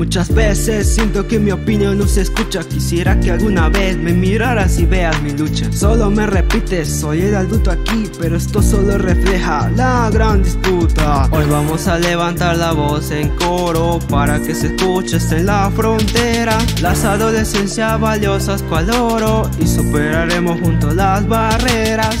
Muchas veces siento que mi opinión no se escucha. Quisiera que alguna vez me miraras y veas mi lucha. Solo me repites, soy el adulto aquí Pero esto solo refleja la gran disputa. Hoy vamos a levantar la voz en coro Para que se escuche en la frontera. Las adolescencias valiosas cual oro Y superaremos juntos las barreras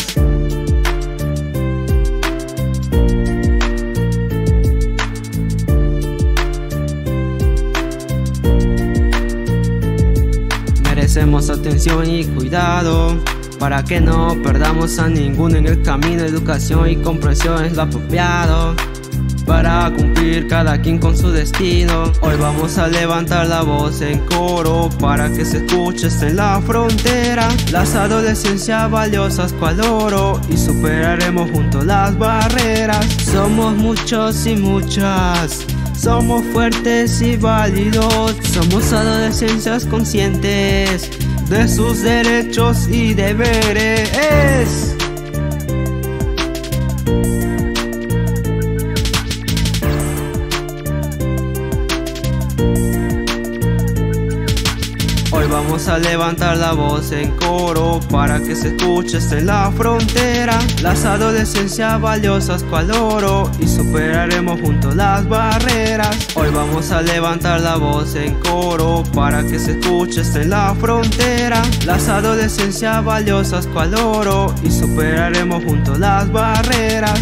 Merecemos atención y cuidado para que no perdamos a ninguno en el camino. Educación y comprensión es lo apropiado para cumplir cada quien con su destino. Hoy vamos a levantar la voz en coro para que se escuche en la frontera. Las adolescencias valiosas cual oro y superaremos juntos las barreras. Somos muchos y muchas. Somos fuertes y válidos, somos adolescencias conscientes de sus derechos y deberes. Hoy vamos a levantar la voz en coro para que se escuche en la frontera. Las adolescencias valiosas cual oro y superaremos juntos las barreras. Hoy vamos a levantar la voz en coro para que se escuche en la frontera. Las adolescencias valiosas cual oro y superaremos juntos las barreras.